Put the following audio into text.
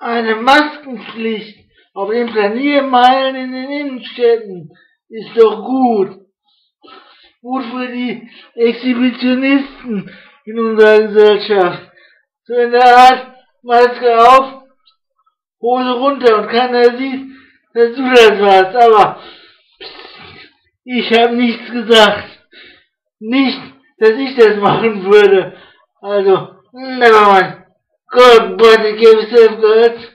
Eine Maskenpflicht auf den Planiermeilen in den Innenstädten ist doch gut. Gut für die Exhibitionisten in unserer Gesellschaft. So in der Art, Maske auf, Hose runter und keiner sieht, dass du das warst. Aber ich habe nichts gesagt. Nicht, dass ich das machen würde. Also, never God, buddy, it gives them good.